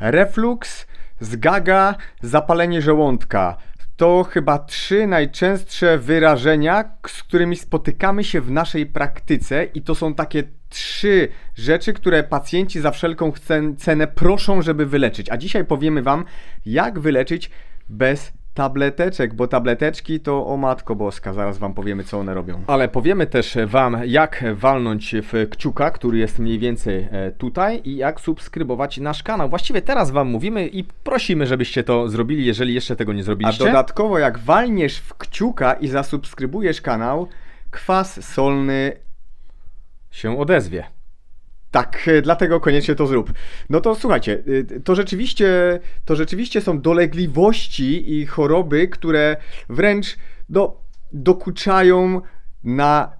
Reflux, zgaga, zapalenie żołądka. To chyba trzy najczęstsze wyrażenia, z którymi spotykamy się w naszej praktyce, i to są takie trzy rzeczy, które pacjenci za wszelką cenę proszą, żeby wyleczyć. A dzisiaj powiemy Wam, jak wyleczyć bez tableteczek, bo tableteczki to o matko boska, zaraz wam powiemy co one robią. Ale powiemy też wam jak walnąć w kciuka, który jest mniej więcej e, tutaj i jak subskrybować nasz kanał. Właściwie teraz wam mówimy i prosimy, żebyście to zrobili, jeżeli jeszcze tego nie zrobiliście. A dodatkowo jak walniesz w kciuka i zasubskrybujesz kanał, kwas solny się odezwie. Tak, e, dlatego koniecznie to zrób. No to słuchajcie, e, to rzeczywiście, to rzeczywiście są dolegliwości i choroby, które wręcz do, dokuczają na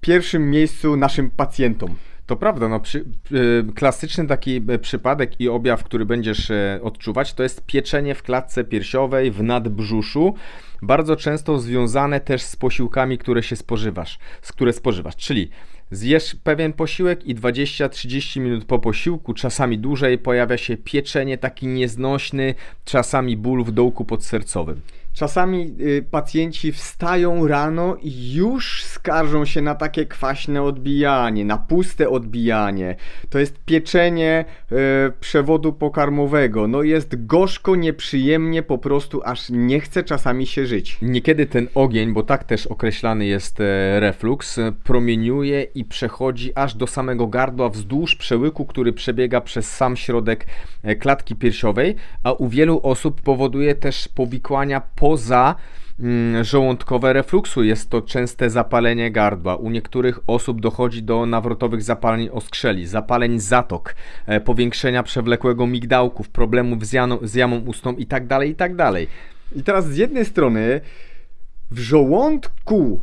pierwszym miejscu naszym pacjentom. To prawda, no, przy, y, klasyczny taki przypadek i objaw, który będziesz odczuwać, to jest pieczenie w klatce piersiowej, w nadbrzuszu, bardzo często związane też z posiłkami, które się spożywasz, z które spożywasz, czyli Zjesz pewien posiłek i 20-30 minut po posiłku, czasami dłużej, pojawia się pieczenie, taki nieznośny, czasami ból w dołku podsercowym. Czasami y, pacjenci wstają rano i już skarżą się na takie kwaśne odbijanie, na puste odbijanie. To jest pieczenie y, przewodu pokarmowego. No jest gorzko, nieprzyjemnie, po prostu aż nie chce czasami się żyć. Niekiedy ten ogień, bo tak też określany jest e, reflux, promieniuje i przechodzi aż do samego gardła wzdłuż przełyku, który przebiega przez sam środek e, klatki piersiowej, a u wielu osób powoduje też powikłania po poza mm, żołądkowe refluksu. Jest to częste zapalenie gardła. U niektórych osób dochodzi do nawrotowych zapaleń oskrzeli, zapaleń zatok, e, powiększenia przewlekłego migdałków, problemów z, janą, z jamą ustną itd., tak itd. Tak I teraz z jednej strony w żołądku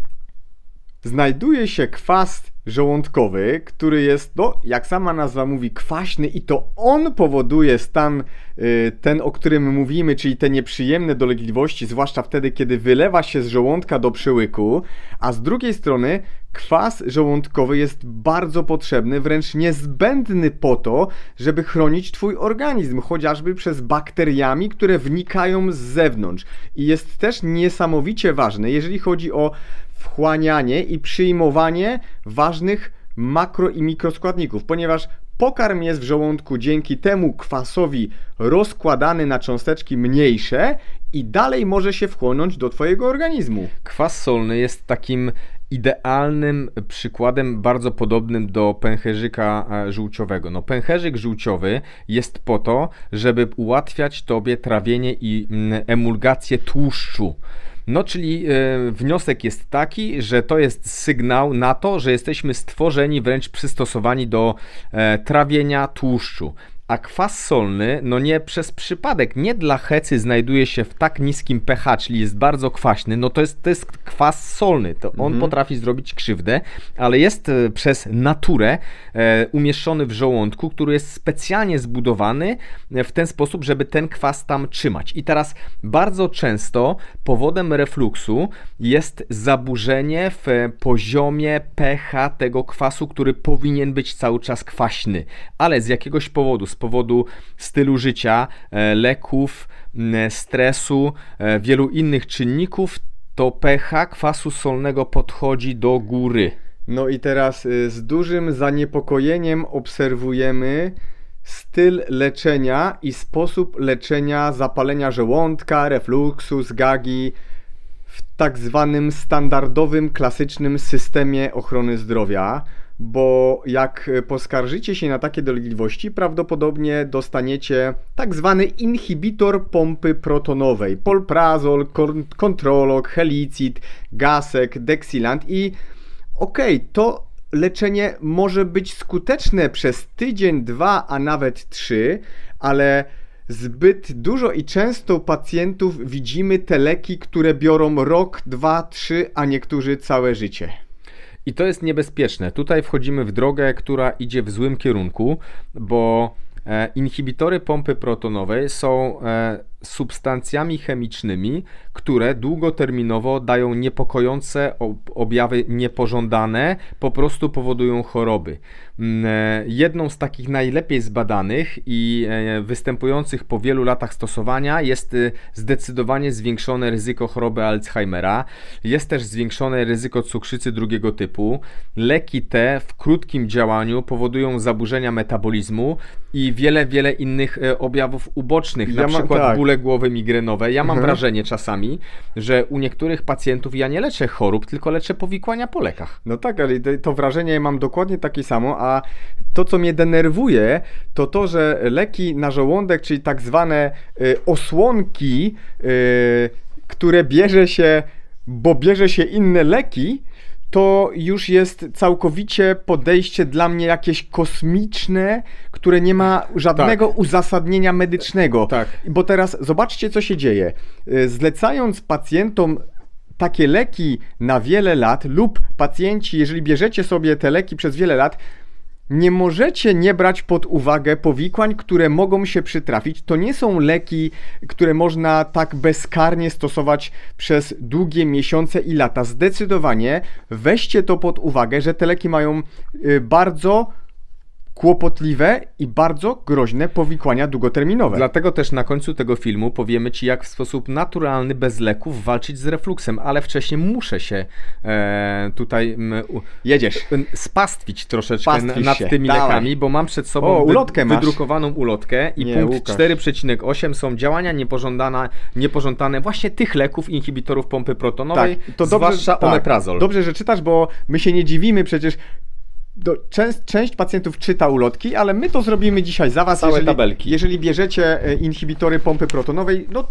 znajduje się kwas żołądkowy, który jest, no, jak sama nazwa mówi, kwaśny i to on powoduje stan y, ten, o którym mówimy, czyli te nieprzyjemne dolegliwości, zwłaszcza wtedy, kiedy wylewa się z żołądka do przyłyku, a z drugiej strony kwas żołądkowy jest bardzo potrzebny, wręcz niezbędny po to, żeby chronić Twój organizm, chociażby przez bakteriami, które wnikają z zewnątrz. I jest też niesamowicie ważny, jeżeli chodzi o wchłanianie i przyjmowanie ważnych makro i mikroskładników, ponieważ pokarm jest w żołądku dzięki temu kwasowi rozkładany na cząsteczki mniejsze i dalej może się wchłonąć do Twojego organizmu. Kwas solny jest takim idealnym przykładem bardzo podobnym do pęcherzyka e, żółciowego. No, pęcherzyk żółciowy jest po to, żeby ułatwiać Tobie trawienie i mm, emulgację tłuszczu. No, czyli e, wniosek jest taki, że to jest sygnał na to, że jesteśmy stworzeni, wręcz przystosowani do e, trawienia tłuszczu a kwas solny, no nie przez przypadek, nie dla hecy znajduje się w tak niskim pH, czyli jest bardzo kwaśny, no to jest, to jest kwas solny, to on mhm. potrafi zrobić krzywdę, ale jest e, przez naturę e, umieszczony w żołądku, który jest specjalnie zbudowany w ten sposób, żeby ten kwas tam trzymać. I teraz bardzo często powodem refluksu jest zaburzenie w poziomie pH tego kwasu, który powinien być cały czas kwaśny, ale z jakiegoś powodu, z powodu stylu życia, e, leków, stresu, e, wielu innych czynników, to pH kwasu solnego podchodzi do góry. No i teraz y, z dużym zaniepokojeniem obserwujemy styl leczenia i sposób leczenia zapalenia żołądka, refluksu, zgagi w tak zwanym standardowym, klasycznym systemie ochrony zdrowia bo jak poskarżycie się na takie dolegliwości, prawdopodobnie dostaniecie tak zwany inhibitor pompy protonowej. Polprazol, kontrolog, helicid, gasek, dexilant i okej, okay, to leczenie może być skuteczne przez tydzień, dwa, a nawet trzy, ale zbyt dużo i często pacjentów widzimy te leki, które biorą rok, dwa, trzy, a niektórzy całe życie. I to jest niebezpieczne. Tutaj wchodzimy w drogę, która idzie w złym kierunku, bo e, inhibitory pompy protonowej są e, substancjami chemicznymi, które długoterminowo dają niepokojące objawy niepożądane, po prostu powodują choroby. mm, e, jedną z takich najlepiej zbadanych i e, występujących po wielu latach stosowania jest y, zdecydowanie zwiększone ryzyko choroby Alzheimera. Jest też zwiększone ryzyko cukrzycy drugiego typu. Leki te w krótkim działaniu powodują zaburzenia metabolizmu i wiele, wiele innych e, objawów ubocznych, ja na mam, przykład tak. bóle głowy migrenowe. Ja mam mhm. wrażenie czasami, że u niektórych pacjentów ja nie leczę chorób, tylko leczę powikłania po lekach. No tak, ale to wrażenie mam dokładnie takie samo, a to, co mnie denerwuje, to to, że leki na żołądek, czyli tak zwane y, osłonki, y, które bierze się, bo bierze się inne leki, to już jest całkowicie podejście dla mnie jakieś kosmiczne, które nie ma żadnego tak. uzasadnienia medycznego. Tak. Bo teraz zobaczcie, co się dzieje. Y, zlecając pacjentom takie leki na wiele lat, lub pacjenci, jeżeli bierzecie sobie te leki przez wiele lat, nie możecie nie brać pod uwagę powikłań, które mogą się przytrafić. To nie są leki, które można tak bezkarnie stosować przez długie miesiące i lata. Zdecydowanie weźcie to pod uwagę, że te leki mają y, bardzo kłopotliwe i bardzo groźne powikłania długoterminowe. Dlatego też na końcu tego filmu powiemy Ci, jak w sposób naturalny, bez leków walczyć z refluksem, ale wcześniej muszę się e, tutaj m, jedziesz spastwić troszeczkę nad się. tymi Dawaj. lekami, bo mam przed sobą o, ulotkę wy, wydrukowaną ulotkę i Nie, punkt 4,8 są działania niepożądane, niepożądane właśnie tych leków, inhibitorów pompy protonowej, tak, to zwłaszcza dobrze, tak, omeprazol. Dobrze, że czytasz, bo my się nie dziwimy przecież do, część, część, pacjentów czyta ulotki, ale my to zrobimy dzisiaj za Was. Całe jeżeli, tabelki. Jeżeli bierzecie e, inhibitory pompy protonowej, no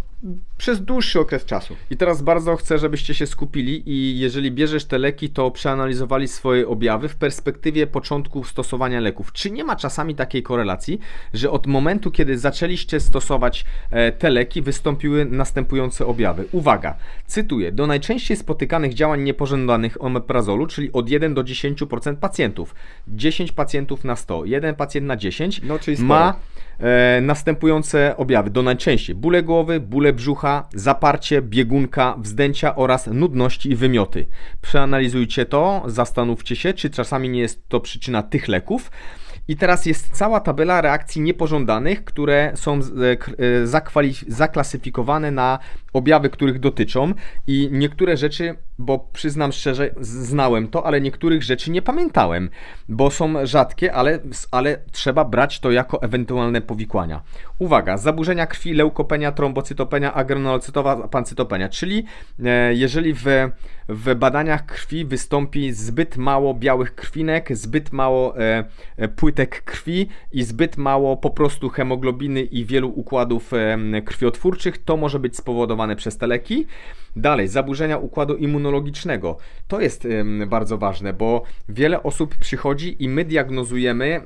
przez dłuższy okres czasu. I teraz bardzo chcę, żebyście się skupili i jeżeli bierzesz te leki, to przeanalizowali swoje objawy w perspektywie początku stosowania leków. Czy nie ma czasami takiej korelacji, że od momentu, kiedy zaczęliście stosować e, te leki, wystąpiły następujące objawy? Uwaga, cytuję, do najczęściej spotykanych działań niepożądanych omeprazolu, czyli od 1 do 10% pacjentów. 10 pacjentów na 100, jeden pacjent na 10 no, ma e, następujące objawy. Do najczęściej bóle głowy, bóle brzucha, zaparcie, biegunka, wzdęcia oraz nudności i wymioty. Przeanalizujcie to, zastanówcie się, czy czasami nie jest to przyczyna tych leków. I teraz jest cała tabela reakcji niepożądanych, które są e, e, zaklasyfikowane na objawy, których dotyczą i niektóre rzeczy, bo przyznam szczerze, znałem to, ale niektórych rzeczy nie pamiętałem, bo są rzadkie, ale, ale trzeba brać to jako ewentualne powikłania. Uwaga, zaburzenia krwi, leukopenia, trombocytopenia, agranulocytowa pancytopenia, czyli e, jeżeli w, w badaniach krwi wystąpi zbyt mało białych krwinek, zbyt mało e, e, płytek krwi i zbyt mało po prostu hemoglobiny i wielu układów e, krwiotwórczych, to może być spowodowane przez te leki. Dalej, zaburzenia układu immunologicznego. To jest bardzo ważne, bo wiele osób przychodzi i my diagnozujemy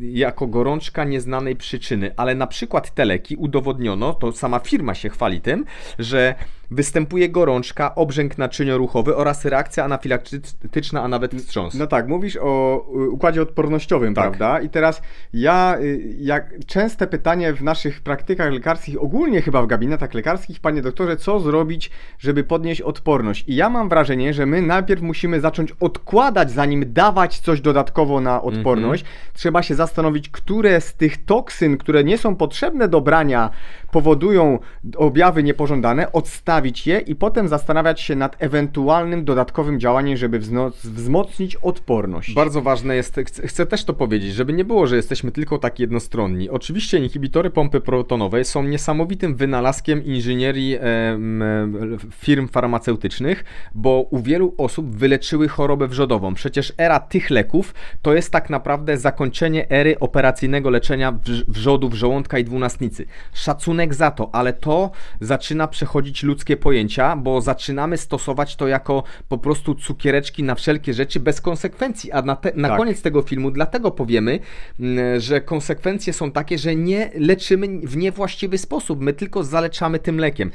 jako gorączka nieznanej przyczyny, ale na przykład te leki udowodniono, to sama firma się chwali tym, że występuje gorączka, obrzęk naczynioruchowy oraz reakcja anafilaktyczna, a nawet wstrząs. No tak, mówisz o y, układzie odpornościowym, tak. prawda? I teraz ja, y, jak częste pytanie w naszych praktykach lekarskich, ogólnie chyba w gabinetach lekarskich, panie doktorze, co zrobić, żeby podnieść odporność? I ja mam wrażenie, że my najpierw musimy zacząć odkładać, zanim dawać coś dodatkowo na odporność. Mhm. Trzeba się zastanowić, które z tych toksyn, które nie są potrzebne do brania, powodują objawy niepożądane, odstawić je i potem zastanawiać się nad ewentualnym dodatkowym działaniem, żeby wzmocnić odporność. Bardzo ważne jest, chcę też to powiedzieć, żeby nie było, że jesteśmy tylko tak jednostronni. Oczywiście inhibitory pompy protonowej są niesamowitym wynalazkiem inżynierii firm farmaceutycznych, bo u wielu osób wyleczyły chorobę wrzodową. Przecież era tych leków to jest tak naprawdę zakończenie ery operacyjnego leczenia wrzodów żołądka i dwunastnicy. Szacunek za to, ale to zaczyna przechodzić ludzkie pojęcia, bo zaczynamy stosować to jako po prostu cukiereczki na wszelkie rzeczy bez konsekwencji. A na, te, na tak. koniec tego filmu dlatego powiemy, mm, że konsekwencje są takie, że nie leczymy w niewłaściwy sposób, my tylko zaleczamy tym lekiem.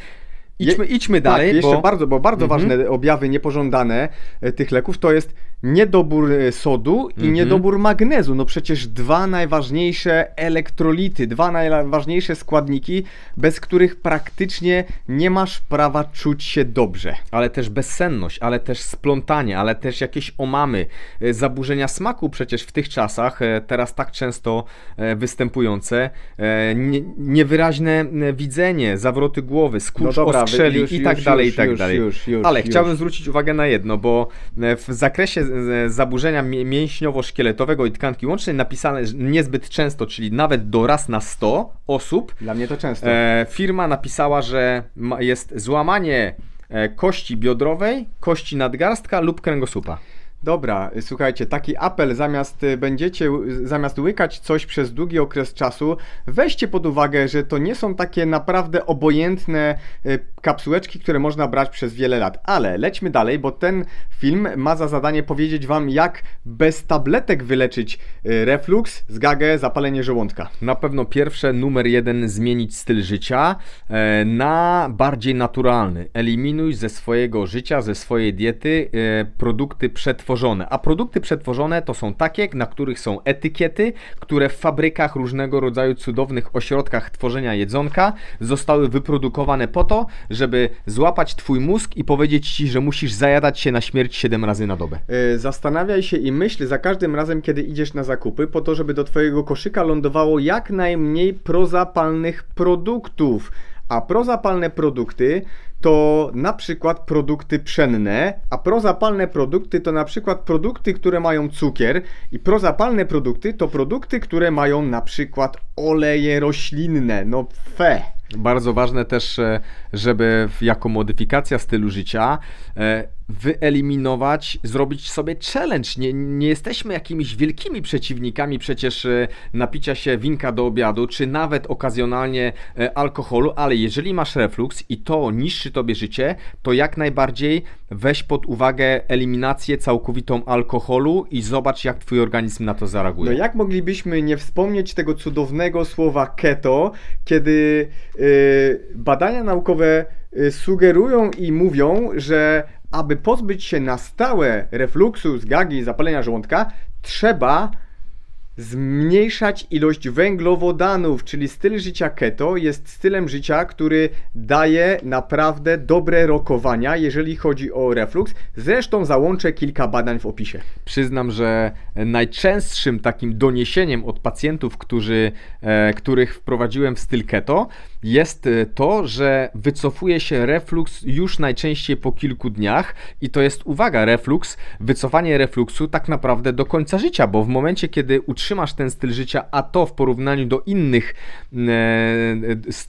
Idźmy, idźmy tak, dalej. Tak, jeszcze bo... bardzo, bo bardzo mhm. ważne objawy niepożądane e, tych leków to jest niedobór e, sodu i Mhm. niedobór magnezu. No przecież dwa najważniejsze elektrolity, dwa najważniejsze składniki, bez których praktycznie nie masz prawa czuć się dobrze. ale też bezsenność, ale też splątanie, ale też jakieś omamy, e, zaburzenia smaku przecież w tych czasach, e, teraz tak często występujące, nie, niewyraźne widzenie, zawroty głowy, skurcz No dobra, oskrzeli już, i tak już, dalej, już, i tak dalej. ale chciałbym zwrócić uwagę na jedno, bo w zakresie zaburzenia mię- mięśniowo-szkieletowego i tkanki łącznej napisane niezbyt często, czyli nawet do raz na 100 osób, Dla mnie to często. E, firma napisała, że jest złamanie e, kości biodrowej, kości nadgarstka lub kręgosłupa. Dobra, słuchajcie, taki apel, zamiast y, będziecie, zamiast łykać coś przez długi okres czasu, weźcie pod uwagę, że to nie są takie naprawdę obojętne y, kapsułeczki, które można brać przez wiele lat. Ale lećmy dalej, bo ten film ma za zadanie powiedzieć wam, jak bez tabletek wyleczyć y, reflux, zgagę, zapalenie żołądka. Na pewno pierwsze, numer jeden, zmienić styl życia e, na bardziej naturalny. Eliminuj ze swojego życia, ze swojej diety e, produkty przetworzone. A produkty przetworzone to są takie, na których są etykiety, które w fabrykach różnego rodzaju cudownych ośrodkach tworzenia jedzonka zostały wyprodukowane po to, żeby złapać twój mózg i powiedzieć ci, że musisz zajadać się na śmierć 7 razy na dobę. Y, Zastanawiaj się i myśl za każdym razem, kiedy idziesz na zakupy, po to, żeby do Twojego koszyka lądowało jak najmniej prozapalnych produktów. A prozapalne produkty to na przykład produkty pszenne, a prozapalne produkty to na przykład produkty, które mają cukier, i prozapalne produkty to produkty, które mają na przykład oleje roślinne. No fe. Bardzo ważne też, e, żeby jako modyfikacja stylu życia e, wyeliminować, zrobić sobie challenge. Nie, nie jesteśmy jakimiś wielkimi przeciwnikami przecież e, napicia się winka do obiadu, czy nawet okazjonalnie e, alkoholu, ale jeżeli masz reflux i to niszczy tobie życie, to jak najbardziej weź pod uwagę eliminację całkowitą alkoholu i zobacz, jak twój organizm na to zareaguje. No jak moglibyśmy nie wspomnieć tego cudownego słowa keto, kiedy y, badania naukowe sugerują i mówią, że aby pozbyć się na stałe refluksu, zgagi, zapalenia żołądka, trzeba zmniejszać ilość węglowodanów, czyli styl życia keto jest stylem życia, który daje naprawdę dobre rokowania, jeżeli chodzi o reflux. Zresztą załączę kilka badań w opisie. Przyznam, że najczęstszym takim doniesieniem od pacjentów, którzy, e, których wprowadziłem w styl keto, jest e, to, że wycofuje się reflux już najczęściej po kilku dniach i to jest, uwaga, reflux, wycofanie refluksu tak naprawdę do końca życia, bo w momencie, kiedy utrzymasz ten styl życia, a to w porównaniu do innych e,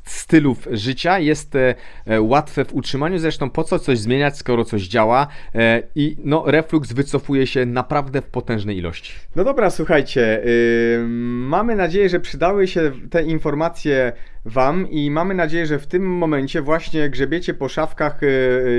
stylów życia jest e, łatwe w utrzymaniu, zresztą po co coś zmieniać, skoro coś działa e, i no, reflux wycofuje się naprawdę w potężnej ilości. No dobra, słuchajcie, yy, mamy nadzieję, że przydały się te informacje Wam i mamy nadzieję, że w tym momencie właśnie grzebiecie po szafkach yy,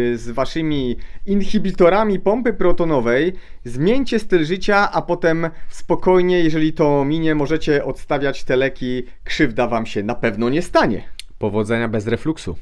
yy, z Waszymi inhibitorami pompy protonowej. Zmieńcie styl życia, a potem spokojnie, jeżeli to minie, możecie odstawiać te leki. Krzywda Wam się na pewno nie stanie. Powodzenia bez refluksu.